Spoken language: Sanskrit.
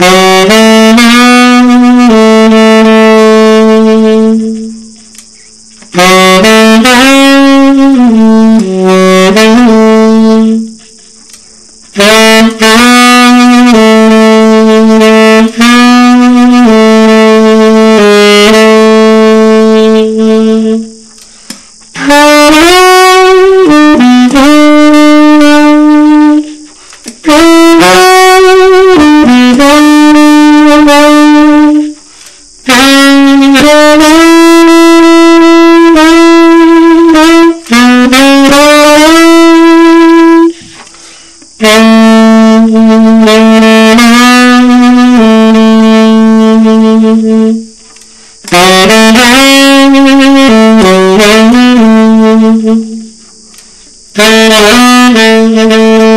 You. Thank you.